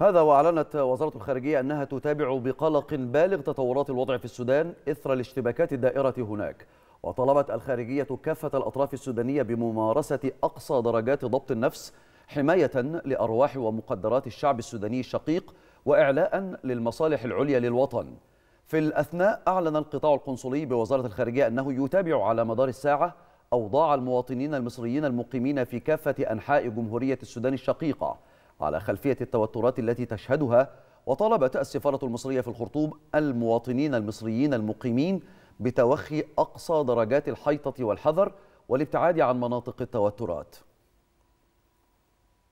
هذا وأعلنت وزارة الخارجية أنها تتابع بقلق بالغ تطورات الوضع في السودان إثر الاشتباكات الدائرة هناك. وطلبت الخارجية كافة الأطراف السودانية بممارسة أقصى درجات ضبط النفس حماية لأرواح ومقدرات الشعب السوداني الشقيق وإعلاء للمصالح العليا للوطن. في الأثناء أعلن القطاع القنصلي بوزارة الخارجية أنه يتابع على مدار الساعة أوضاع المواطنين المصريين المقيمين في كافة أنحاء جمهورية السودان الشقيقة. على خلفية التوترات التي تشهدها وطلبت السفارة المصرية في الخرطوم المواطنين المصريين المقيمين بتوخي أقصى درجات الحيطة والحذر والابتعاد عن مناطق التوترات.